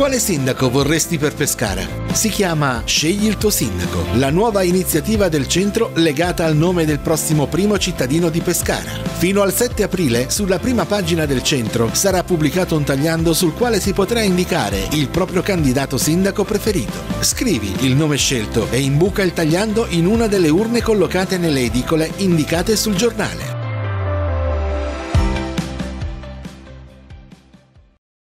Quale sindaco vorresti per Pescara? Si chiama Scegli il tuo sindaco, la nuova iniziativa del centro legata al nome del prossimo primo cittadino di Pescara. Fino al 7 aprile, sulla prima pagina del centro sarà pubblicato un tagliando sul quale si potrà indicare il proprio candidato sindaco preferito. Scrivi il nome scelto e imbuca il tagliando in una delle urne collocate nelle edicole indicate sul giornale.